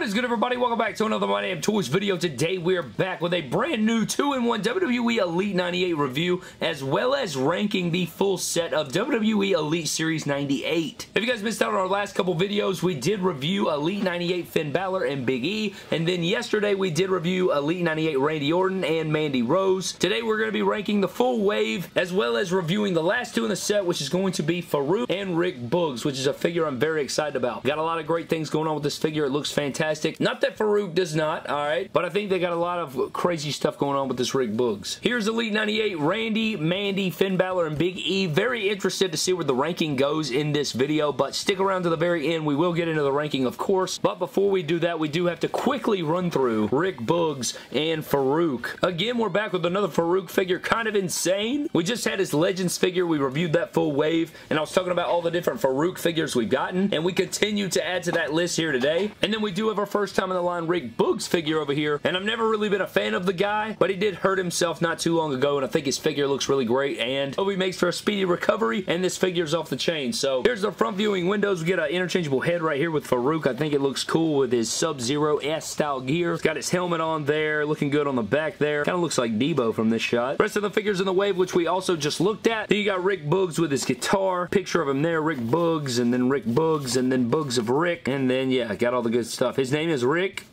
What is good, everybody? Welcome back to another My Damn Toys video. Today, we're back with a brand new 2-in-1 WWE Elite 98 review, as well as ranking the full set of WWE Elite Series 98. If you guys missed out on our last couple videos, we did review Elite 98 Finn Balor and Big E, and then yesterday, we did review Elite 98 Randy Orton and Mandy Rose. Today, we're going to be ranking the full wave, as well as reviewing the last two in the set, which is going to be Farooq and Rick Boogs, which is a figure I'm very excited about. Got a lot of great things going on with this figure. It looks fantastic fantastic. Not that Farooq does not, alright? But I think they got a lot of crazy stuff going on with this Rick Boogs. Here's Elite 98, Randy, Mandy, Finn Balor, and Big E. Very interested to see where the ranking goes in this video, but stick around to the very end. We will get into the ranking, of course. But before we do that, we do have to quickly run through Rick Boogs and Farooq. Again, we're back with another Farooq figure, kind of insane. We just had his Legends figure. We reviewed that full wave, and I was talking about all the different Farooq figures we've gotten, and we continue to add to that list here today. And then we do have first time in the line Rick Boogs figure over here, and I've never really been a fan of the guy, but he did hurt himself not too long ago, and I think his figure looks really great, and he makes for a speedy recovery, and this figure's off the chain. So here's the front viewing windows. We get an interchangeable head right here with Farooq. I think it looks cool with his Sub-Zero S-style gear. He's got his helmet on there, looking good on the back there. Kind of looks like Deebo from this shot. Rest of the figures in the wave, which we also just looked at. Then you got Rick Boogs with his guitar. Picture of him there, Rick Boogs, and then Rick Boogs, and then Boogs of Rick, and then, yeah, got all the good stuff. His name is Rick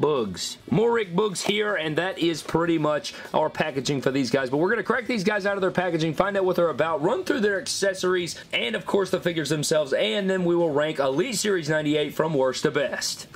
Boogs. More Rick Boogs here, and that is pretty much our packaging for these guys. But we're going to crack these guys out of their packaging, find out what they're about, run through their accessories, and of course the figures themselves, and then we will rank Elite Series 98 from worst to best.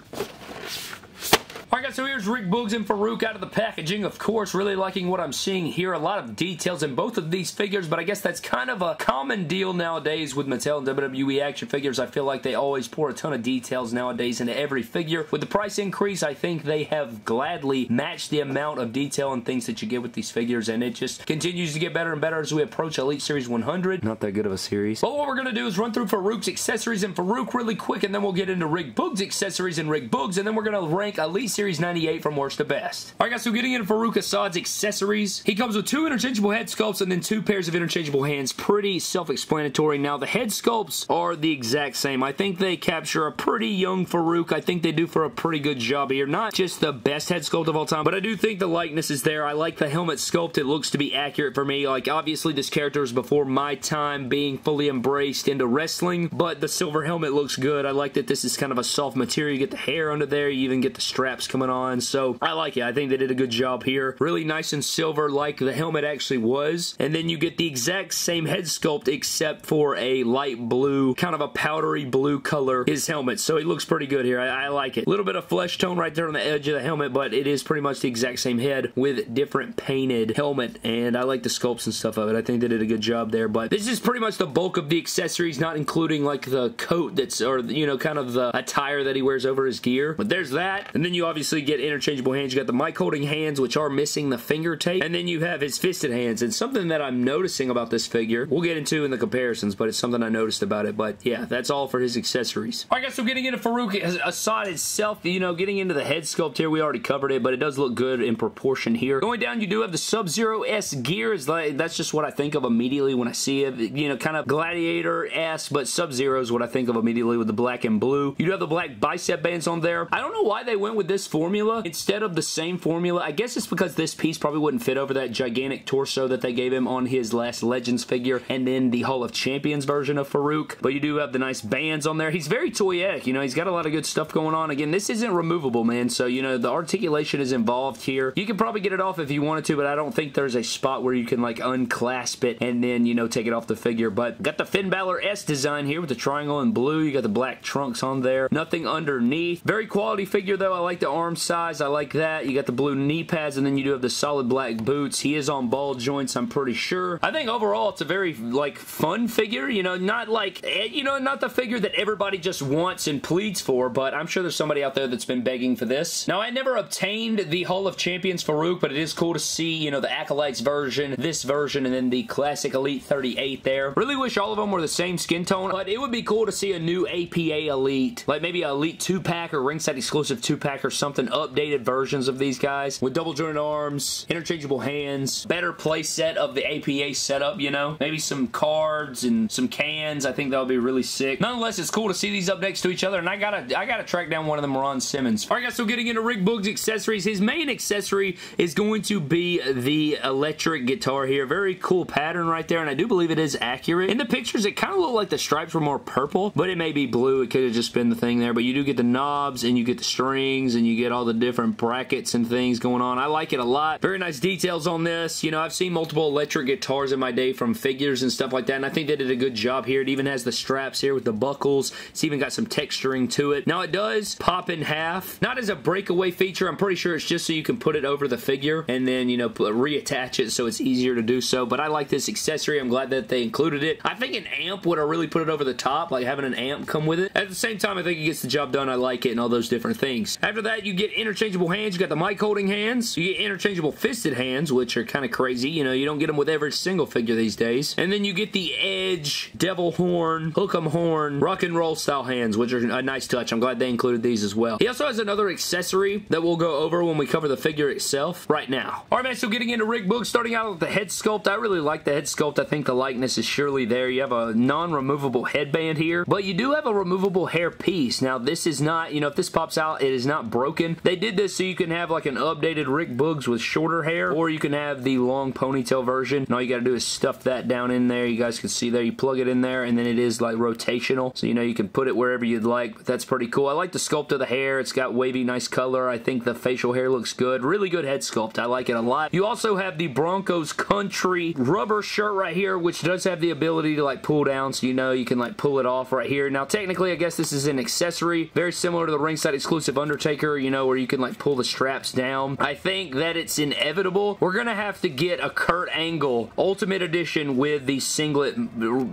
Alright guys, so here's Rick Boogs and Farooq out of the packaging. Of course, really liking what I'm seeing here. A lot of details in both of these figures, but I guess that's kind of a common deal nowadays with Mattel and WWE action figures. I feel like they always pour a ton of details nowadays into every figure. With the price increase, I think they have gladly matched the amount of detail and things that you get with these figures, and it just continues to get better and better as we approach Elite Series 100. Not that good of a series. But what we're going to do is run through Farooq's accessories and Farooq really quick, and then we'll get into Rick Boogs' accessories and Rick Boogs, and then we're going to rank Elite Series Series 98 from worst to best. Alright guys, so getting into Farooq Assad's accessories. He comes with two interchangeable head sculpts and then two pairs of interchangeable hands. Pretty self-explanatory. Now, the head sculpts are the exact same. I think they capture a pretty young Farooq. I think they do for a pretty good job here. Not just the best head sculpt of all time, but I do think the likeness is there. I like the helmet sculpt. It looks to be accurate for me. Like, obviously, this character is before my time being fully embraced into wrestling, but the silver helmet looks good. I like that this is kind of a soft material. You get the hair under there. You even get the straps coming on. So I like it. I think they did a good job here. Really nice and silver like the helmet actually was. And then you get the exact same head sculpt except for a light blue, kind of a powdery blue color, his helmet. So it looks pretty good here. I, I like it. A little bit of flesh tone right there on the edge of the helmet, but it is pretty much the exact same head with different painted helmet. And I like the sculpts and stuff of it. I think they did a good job there. But this is pretty much the bulk of the accessories, not including like the coat that's, or you know, kind of the attire that he wears over his gear. But there's that. And then you obviously obviously get interchangeable hands. You got the mic holding hands, which are missing the finger tape. And then you have his fisted hands. And something that I'm noticing about this figure, we'll get into in the comparisons, but it's something I noticed about it. But yeah, that's all for his accessories. Alright guys, so getting into Farooq Assad itself, you know, getting into the head sculpt here, we already covered it, but it does look good in proportion here. Going down, you do have the Sub-Zero S gears. Like, that's just what I think of immediately when I see it. You know, kind of Gladiator S, but Sub-Zero is what I think of immediately with the black and blue. You do have the black bicep bands on there. I don't know why they went with this formula instead of the same formula. I guess it's because this piece probably wouldn't fit over that gigantic torso that they gave him on his last Legends figure and then the Hall of Champions version of Farooq. But you do have the nice bands on there. He's very toyetic. You know, he's got a lot of good stuff going on. Again, this isn't removable, man. So, you know, the articulation is involved here. You can probably get it off if you wanted to, but I don't think there's a spot where you can, like, unclasp it and then, you know, take it off the figure. But got the Finn Balor S design here with the triangle in blue. You got the black trunks on there. Nothing underneath. Very quality figure, though. I like the arm size size. I like that. You got the blue knee pads, and then you do have the solid black boots. He is on ball joints, I'm pretty sure. I think overall it's a very, like, fun figure. You know, not like, eh, you know, not the figure that everybody just wants and pleads for, but I'm sure there's somebody out there that's been begging for this. Now, I never obtained the Hall of Champions Farooq, but it is cool to see, you know, the Acolytes version, this version, and then the Classic Elite 38 there. Really wish all of them were the same skin tone, but it would be cool to see a new APA Elite, like maybe a Elite 2-pack or ringside exclusive 2-pack or something something updated versions of these guys with double jointed arms, interchangeable hands, better play set of the APA setup, you know? Maybe some cards and some cans. I think that would be really sick. Nonetheless, it's cool to see these up next to each other, and I gotta, I gotta track down one of them, Ron Simmons. All right, guys, so getting into Rick Boogs accessories. His main accessory is going to be the electric guitar here. Very cool pattern right there, and I do believe it is accurate. In the pictures, it kind of looked like the stripes were more purple, but it may be blue. It could have just been the thing there, but you do get the knobs, and you get the strings, and you get all the different brackets and things going on. I like it a lot. Very nice details on this. You know, I've seen multiple electric guitars in my day from figures and stuff like that, and I think they did a good job here. It even has the straps here with the buckles. It's even got some texturing to it. Now, it does pop in half. Not as a breakaway feature. I'm pretty sure it's just so you can put it over the figure and then, you know, reattach it so it's easier to do so, but I like this accessory. I'm glad that they included it. I think an amp would have really put it over the top, like having an amp come with it. At the same time, I think it gets the job done. I like it and all those different things. After that, you get interchangeable hands. You got the mic holding hands. You get interchangeable fisted hands, which are kind of crazy. You know, you don't get them with every single figure these days. And then you get the Edge, Devil Horn, Hook'em Horn, Rock and Roll style hands, which are a nice touch. I'm glad they included these as well. He also has another accessory that we'll go over when we cover the figure itself right now. All right, man, so getting into Rick Boog, starting out with the head sculpt. I really like the head sculpt. I think the likeness is surely there. You have a non-removable headband here, but you do have a removable hair piece. Now, this is not, you know, if this pops out, it is not broken. They did this so you can have like an updated Rick Boogs with shorter hair, or you can have the long ponytail version. And all you got to do is stuff that down in there. You guys can see there. You plug it in there, and then it is like rotational. So, you know, you can put it wherever you'd like, but that's pretty cool. I like the sculpt of the hair. It's got wavy, nice color. I think the facial hair looks good. Really good head sculpt. I like it a lot. You also have the Broncos Country rubber shirt right here, which does have the ability to like pull down, so you know you can like pull it off right here. Now, technically, I guess this is an accessory, very similar to the ringside exclusive Undertaker, you know, where you can like pull the straps down. I think that it's inevitable. We're gonna have to get a Kurt Angle Ultimate Edition with the singlet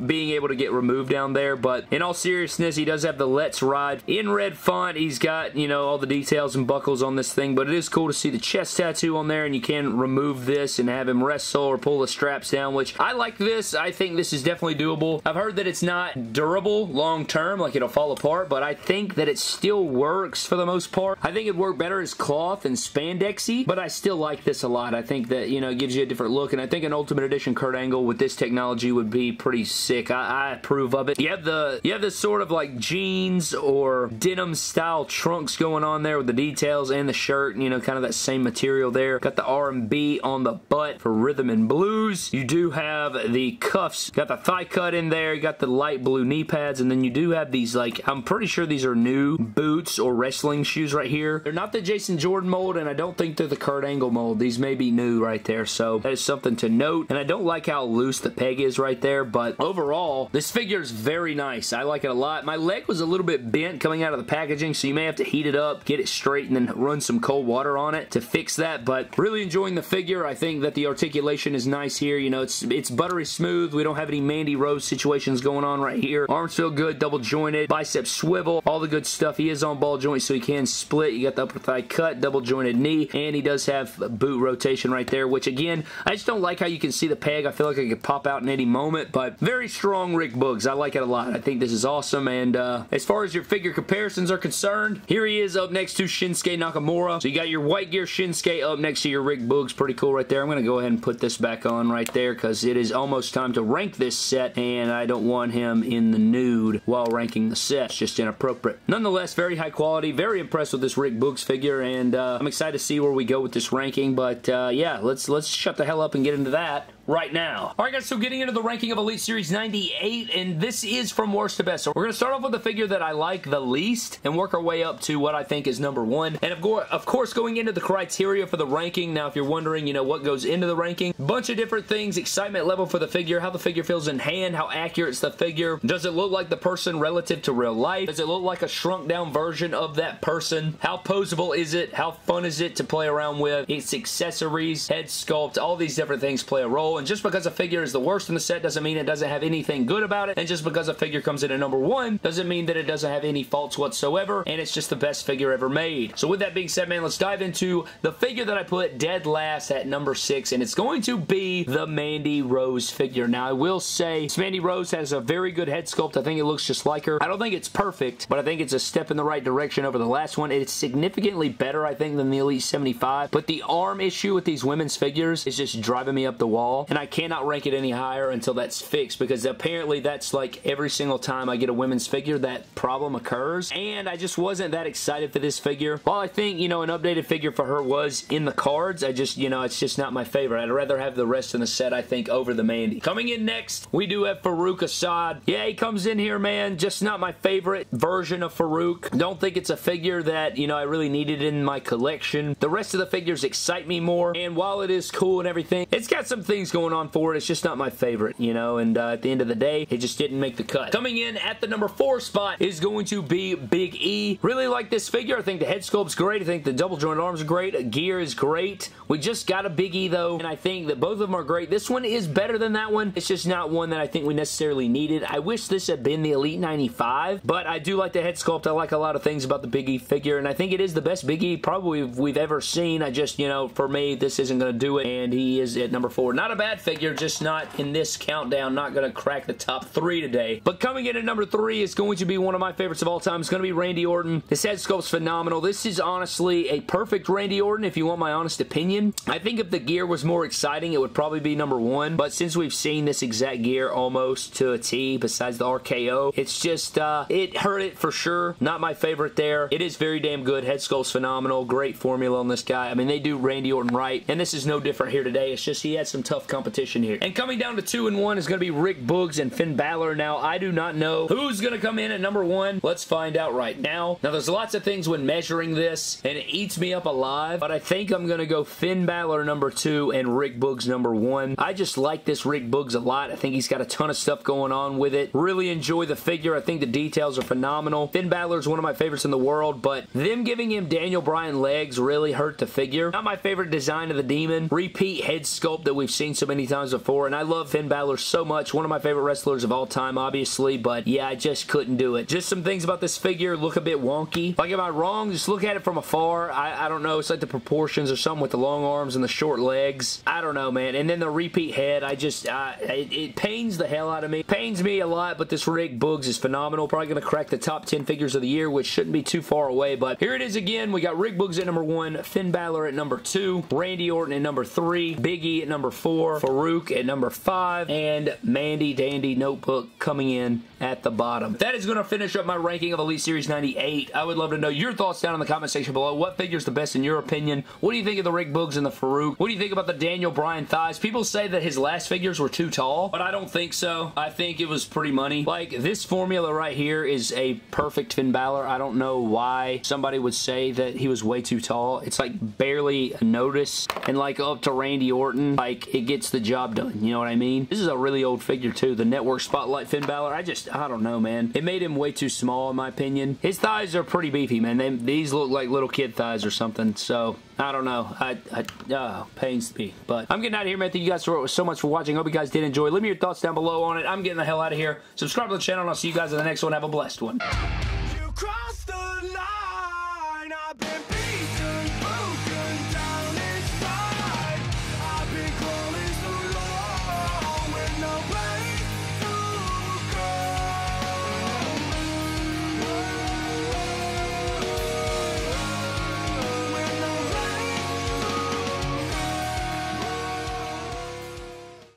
being able to get removed down there, but in all seriousness, he does have the Let's Ride in red font. He's got, you know, all the details and buckles on this thing, but it is cool to see the chest tattoo on there, and you can remove this and have him wrestle or pull the straps down, which I like this. I think this is definitely doable. I've heard that it's not durable long term, like it'll fall apart, but I think that it still works for the most part. I think it'd work better as cloth and spandexy, but I still like this a lot. I think that, you know, it gives you a different look, and I think an Ultimate Edition Kurt Angle with this technology would be pretty sick. I, I approve of it. You have the you have this sort of like jeans or denim style trunks going on there with the details and the shirt, and, you know, kind of that same material there. Got the R&B on the butt for rhythm and blues. You do have the cuffs. Got the thigh cut in there. You got the light blue knee pads, and then you do have these like, I'm pretty sure these are new boots or wrestling shoes right here. They're not the Jason Jordan mold, and I don't think they're the Kurt Angle mold. These may be new right there, so that is something to note. And I don't like how loose the peg is right there, but overall, this figure is very nice. I like it a lot. My leg was a little bit bent coming out of the packaging, so you may have to heat it up, get it straight, and then run some cold water on it to fix that, but really enjoying the figure. I think that the articulation is nice here. You know, it's it's buttery smooth. We don't have any Mandy Rose situations going on right here. Arms feel good, double jointed, bicep swivel, all the good stuff. He is on ball joint, so he can split. You got the upper thigh cut, double jointed knee, and he does have boot rotation right there, which again, I just don't like how you can see the peg. I feel like it could pop out in any moment, but very strong Rick Boogs. I like it a lot. I think this is awesome, and uh, as far as your figure comparisons are concerned, here he is up next to Shinsuke Nakamura. So you got your white gear Shinsuke up next to your Rick Boogs. Pretty cool right there. I'm going to go ahead and put this back on right there because it is almost time to rank this set, and I don't want him in the nude while ranking the set. It's just inappropriate. Nonetheless, very high quality. Very impressed with this Rick Boogs figure, and uh, I'm excited to see where we go with this ranking, but uh, yeah, let's, let's shut the hell up and get into that right now. Alright guys, so getting into the ranking of Elite Series 98, and this is from worst to best. So we're going to start off with the figure that I like the least, and work our way up to what I think is number one. And of, of course, going into the criteria for the ranking, now if you're wondering, you know, what goes into the ranking, bunch of different things, excitement level for the figure, how the figure feels in hand, how accurate is the figure, does it look like the person relative to real life, does it look like a shrunk down version of that person, how posable is it, how fun is it to play around with, its accessories, head sculpt, all these different things play a role, and just because a figure is the worst in the set doesn't mean it doesn't have anything good about it, and just because a figure comes in at number one doesn't mean that it doesn't have any faults whatsoever, and it's just the best figure ever made. So with that being said, man, let's dive into the figure that I put dead last at number six, and it's going to be the Mandy Rose figure. Now, I will say, Mandy Rose has a very good head sculpt. I think it looks just like her. I don't think it's perfect, but I think it's a step in the right direction over the last one. It's significantly better, I think, than the Elite 75, but the arm issue with these women's figures is just driving me up the wall, and I cannot rank it any higher until that's fixed, because apparently that's like every single time I get a women's figure, that problem occurs, and I just wasn't that excited for this figure. While I think, you know, an updated figure for her was in the cards, I just, you know, it's just not my favorite. I'd rather have the rest in the set, I think, over the Mandy. Coming in next, we do have Farooq Assad. Yeah, he comes in here, man, just not my favorite version of Farooq. Don't think it's a figure that, you know, I really needed in my collection. The rest of the figures excite me more, and while it is cool and everything, it's got some things going on for it. It's just not my favorite, you know, and uh, at the end of the day, it just didn't make the cut. Coming in at the number four spot is going to be Big E. Really like this figure. I think the head sculpt's great. I think the double joint arms are great. Gear is great. We just got a Big E, though, and I think that both of them are great. This one is better than that one. It's just not one that I think we necessarily needed. I wish this had been the Elite 95, but I do like the head sculpt. I like a lot of things about the Big E figure, and I think it is the best Big E probably we've ever seen. I just, you know, for me, this isn't going to do it, and he is at number four. Not a bad figure, just not in this countdown, not going to crack the top three today. But coming in at number three is going to be one of my favorites of all time. It's going to be Randy Orton. His head sculpt's phenomenal. This is honestly a perfect Randy Orton, if you want my honest opinion. I think if the gear was more exciting, it would probably be number one, but since we've seen this exact gear almost to a T, besides the RKO, it's just, uh, it hurt it for sure. Not my favorite there. It is very damn good. Head sculpt's phenomenal. Great formula on this guy. I mean, they do Randy Orton right, and this is no different here today. It's just he had some tough competition here. And coming down to two and one is going to be Rick Boogs and Finn Balor. Now, I do not know who's going to come in at number one. Let's find out right now. Now, there's lots of things when measuring this, and it eats me up alive, but I think I'm going to go Finn Balor number two and Rick Boogs number one. I just like this Rick Boogs a lot. I think he's got a ton of stuff going on with it. Really enjoy the figure. I think the details are phenomenal. Finn Balor is one of my favorites in the world, but them giving him Daniel Bryan legs really hurt the figure. Not my favorite design of the Demon. Repeat head sculpt that we've seen so many times before, and I love Finn Balor so much. One of my favorite wrestlers of all time, obviously, but yeah, I just couldn't do it. Just some things about this figure look a bit wonky. Like, am I wrong? Just look at it from afar. I, I don't know. It's like the proportions or something with the long arms and the short legs. I don't know, man. And then the repeat head, I just, uh, it, it, pains the hell out of me. Pains me a lot, but this Rick Boogs is phenomenal. Probably going to crack the top 10 figures of the year, which shouldn't be too far away, but here it is again. We got Rick Boogs at number one, Finn Balor at number two, Randy Orton at number three, Big E at number four, Farooq at number five, and Mandy Dandy Notebook coming in at the bottom. That is going to finish up my ranking of Elite Series 98. I would love to know your thoughts down in the comment section below. What figure is the best in your opinion? What do you think of the Rick Boogs and the Farooq? What do you think about the Daniel Bryan thighs? People say that his last figures were too tall, but I don't think so. I think it was pretty money. Like, this formula right here is a perfect Finn Balor. I don't know why somebody would say that he was way too tall. It's like barely a notice. And like up to Randy Orton, like it gets the job done. You know what I mean? This is a really old figure too. The Network Spotlight Finn Balor. I just, I don't know, man. It made him way too small in my opinion. His thighs are pretty beefy, man. They, these look like little kid thighs or something. So, I don't know. I, I oh, pains me. But I'm getting out of here, man. Thank you guys for, so much for watching. Hope you guys did enjoy. Leave me your thoughts down below on it. I'm getting the hell out of here. Subscribe to the channel, and I'll see you guys in the next one. Have a blessed one.